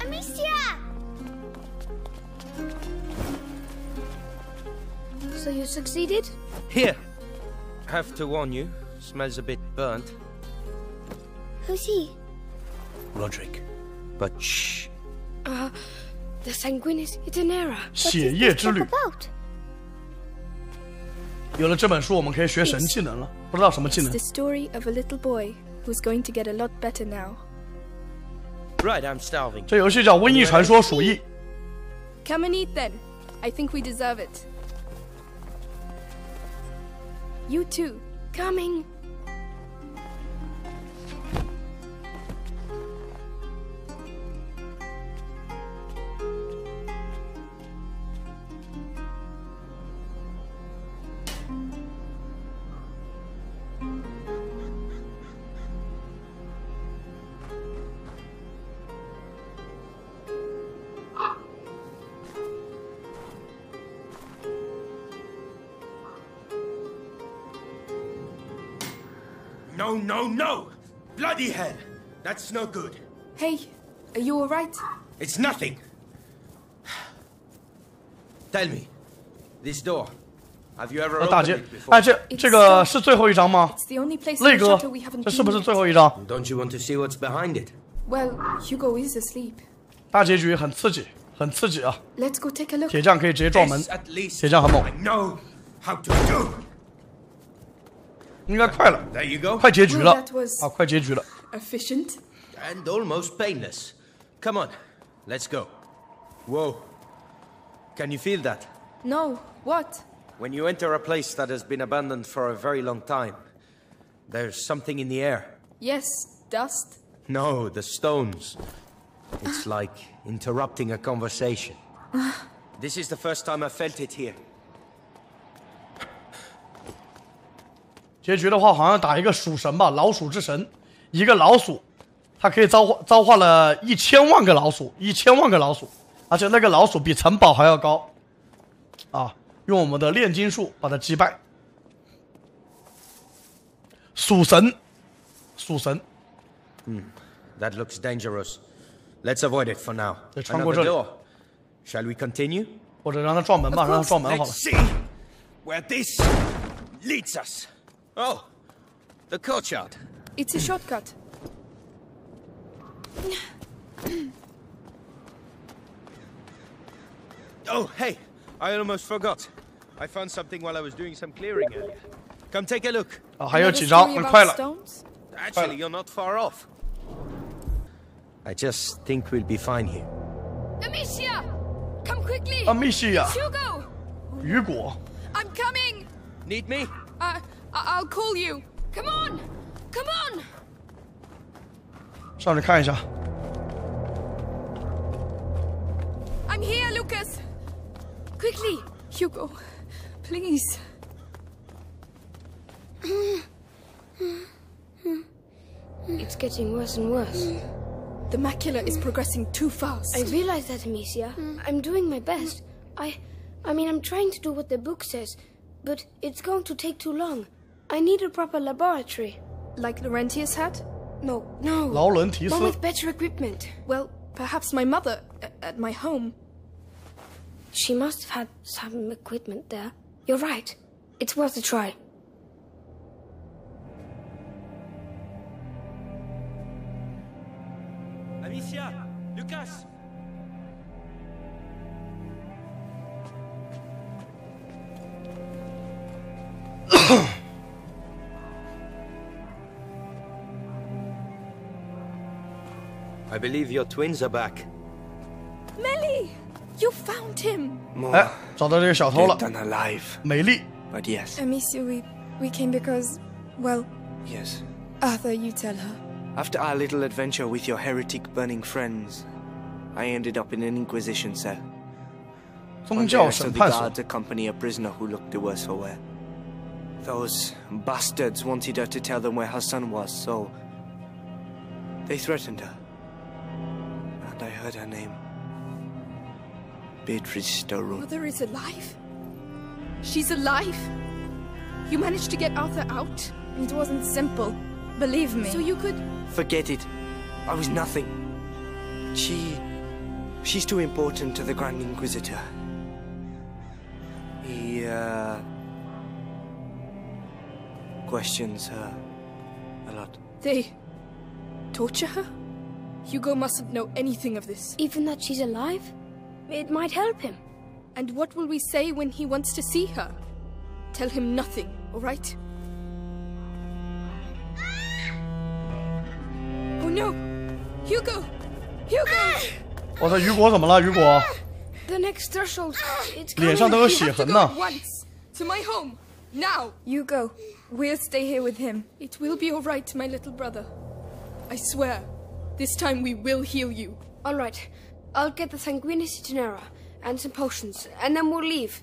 Amicia! So you succeeded? Here. Have to warn you, smells a bit burnt. Who's he? Rodric. But shh. Uh, the Sanguinis Itinera. 血液之旅。What 有了这本书，我们可以学神技能了。不知道什么技 It's 能 the？story of a little boy who's going to get a lot better now. Right, I'm starving. 这游戏叫《瘟疫传说：鼠疫》。 Come and eat then. I think we deserve it. You too. Coming. No, no, no! Bloody hell! That's no good. Hey, are you alright? It's nothing. Tell me, this door. Have you ever 呃，大 opened 姐 it，before? 哎，这这个是最后一章吗？ It's the only place 泪 in the 哥 chateau we haven't，这是不 been 是 yet. 最后一章？ Don't you want to see what's behind it? Well, Hugo is asleep. 大结局很刺激，很刺激啊！ Let's go take a look. 铁匠可以直接撞门 This，at least 铁匠很猛 I，know how to do. 应该快了， There you go. 快结局了 Well, that was- 啊！快结局了。 Efficient. And almost painless. Come on, let's go. Whoa. Can you feel that? No, what? When you enter a place that has been abandoned for a very long time, there's something in the air. Yes, dust. No, the stones. It's like interrupting a conversation. this is the first time I felt it here. 结局的话，好像打一个鼠神吧，老鼠之神，一个老鼠，它可以召唤召唤了一千万个老鼠，一千万个老鼠，而且那个老鼠比城堡还要高，啊，用我们的炼金术把它击败。鼠神，鼠神，嗯，That looks dangerous. Let's avoid it for now. 再穿过这里，Shall we continue? 或者让他撞门吧，让他撞门好了。See where this leads us. Oh! The courtyard! It's a shortcut. oh, hey! I almost forgot. I found something while I was doing some clearing earlier. Come take a look. Oh, 하여 지나 빨라. Actually, you're not far off. I just think we'll be fine here. Amicia! Come quickly! Amicia! Hugo! Hugo! I'm coming! Need me? Uh, I- I'll call you. Come on! Come on! 上去看一下。 I'm here, Lucas! Quickly! Hugo, please. It's getting worse and worse. The macula is progressing too fast. I realize that, Amicia. I'm doing my best. I I mean I'm trying to do what the book says, but it's going to take too long. I need a proper laboratory. Like Laurentius had? No, no. 劳伦提斯 One with better equipment. Well, perhaps my mother a- at my home. She must have had some equipment there. You're right. It's worth a try. Amicia! Lucas! I believe your twins are back. Mélie, you found him. 哎，找到这个小偷了。美丽。But yes. Amicia, we we came because, well. Yes. Arthur, you tell her. After our little adventure with your heretic burning friends, I ended up in an Inquisition cell. One the guards accompany a prisoner who looked the worse for wear. Those bastards wanted her to tell them where her son was, so they threatened her. And I heard her name. Beatrice de Rune. Mother is alive? She's alive? You managed to get Arthur out? It wasn't simple. Believe me. So you could... Forget it. I was nothing. She. She's too important to the Grand Inquisitor. He, uh. questions her a lot. They... torture her? Hugo mustn't know anything of this. Even that she's alive? It might help him. And what will we say when he wants to see her? Tell him nothing, alright? Oh no! Hugo! Hugo! 我操，雨果怎么了？雨果 The next threshold. It's 脸上 coming. 都有 We 血 have to 痕 go 呢 at。once! To my home! Now! You go. We'll stay here with him. It will be alright, my little brother. I swear. This time we will heal you. All right. I'll get the Sanguinis Itinera and some potions, and then we'll leave.